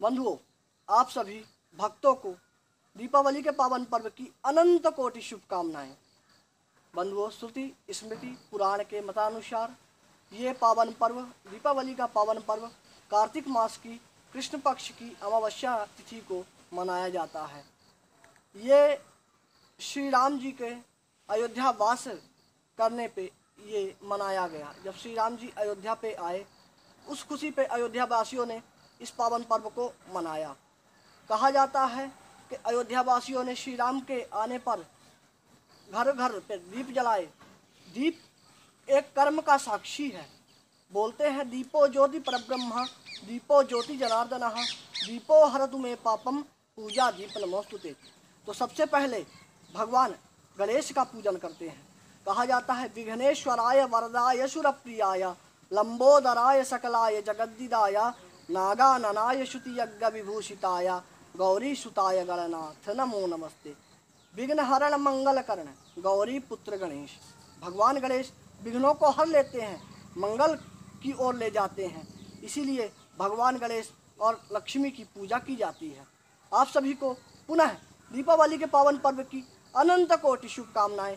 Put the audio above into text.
बंधुओं, आप सभी भक्तों को दीपावली के पावन पर्व की अनंत कोटि शुभकामनाएँ। बंधुओं श्रुति स्मृति, पुराण के मतानुसार, ये पावन पर्व, दीपावली का पावन पर्व, कार्तिक मास की कृष्ण पक्ष की अमावस्या तिथि को मनाया जाता है। ये श्री राम जी के अयोध्या वास करने पे ये मनाया गया। जब श्री राम जी अयोध्या पे आए, उस खुशी पे अयोध्या वासियों ने इस पावन पर्व को मनाया। कहा जाता है कि अयोध्या वासियों ने श्री राम के आने पर घर घर पे दीप जलाए। दीप एक कर्म का साक्षी है। बोलते हैं, दीपो ज्योति परब्रह्म, दीपो ज्योति जनार्दन, दीपो हरतु में पापम, पूजा दीप नमोस्तुते। तो सबसे पहले भगवान गणेश का पूजन करते हैं। कहा जाता है, विघ्नेश्वराय वरदाय सुरप्रियाय, लंबोदराय सकलाय जगद्दिदाय नागाननाय श्रुति यज्ञ विभूषिताय गौरी सुताय गणनाथ। नमो नमस्ते। विघ्न हरण मंगल कर्ण गौरी पुत्र गणेश। भगवान गणेश विघ्नों को हर लेते हैं, मंगल की ओर ले जाते हैं। इसीलिए भगवान गणेश और लक्ष्मी की पूजा की जाती है। आप सभी को पुनः दीपावली के पावन पर्व की अनंत कोटि शुभकामनाएँ।